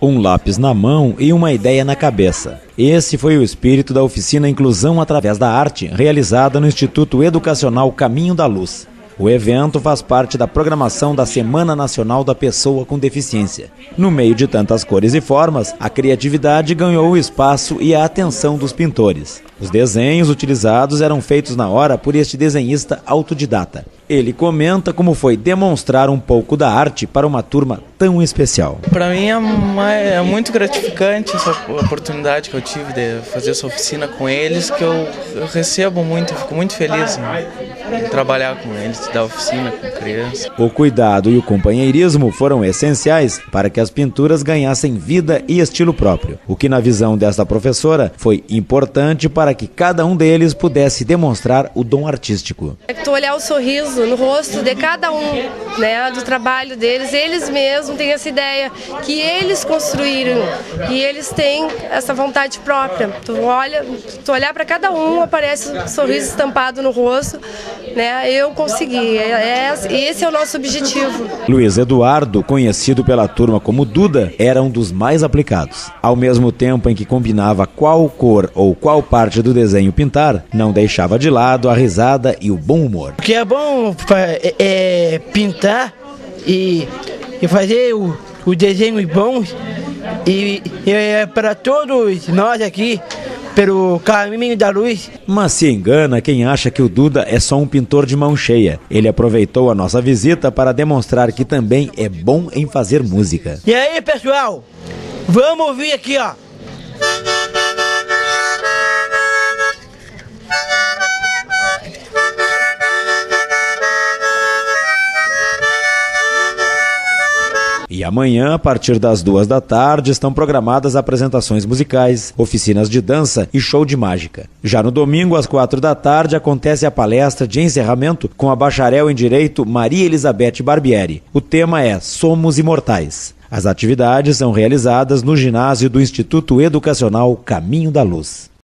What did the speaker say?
Um lápis na mão e uma ideia na cabeça. Esse foi o espírito da oficina Inclusão através da Arte, realizada no Instituto Educacional Caminho da Luz. O evento faz parte da programação da Semana Nacional da Pessoa com Deficiência. No meio de tantas cores e formas, a criatividade ganhou o espaço e a atenção dos pintores. Os desenhos utilizados eram feitos na hora por este desenhista autodidata. Ele comenta como foi demonstrar um pouco da arte para uma turma tão especial. Para mim é, é, muito gratificante essa oportunidade que eu tive de fazer essa oficina com eles, que eu, eu recebo muito, fico muito feliz em trabalhar com eles, dar oficina com crianças. O cuidado e o companheirismo foram essenciais para que as pinturas ganhassem vida e estilo próprio, o que na visão desta professora foi importante para que cada um deles pudesse demonstrar o dom artístico. É tu olhar o sorriso no rosto de cada um, né, do trabalho deles, eles mesmos têm essa ideia que eles construíram e eles têm essa vontade própria. Tu olha, tu olhar para cada um, aparece um sorriso estampado no rosto, né? Eu consegui. É, é, esse é o nosso objetivo. Luiz Eduardo, conhecido pela turma como Duda, era um dos mais aplicados. Ao mesmo tempo em que combinava qual cor ou qual parte do desenho pintar, não deixava de lado a risada e o bom humor. O que é bom é, é pintar e, e fazer o, o desenho bom e, e é para todos nós aqui pelo caminho da luz. Mas se engana quem acha que o Duda é só um pintor de mão cheia. Ele aproveitou a nossa visita para demonstrar que também é bom em fazer música. E aí, pessoal? Vamos ouvir aqui, ó. E amanhã, a partir das duas da tarde, estão programadas apresentações musicais, oficinas de dança e show de mágica. Já no domingo, às quatro da tarde, acontece a palestra de encerramento com a bacharel em Direito Maria Elizabeth Barbieri. O tema é Somos Imortais. As atividades são realizadas no ginásio do Instituto Educacional Caminho da Luz.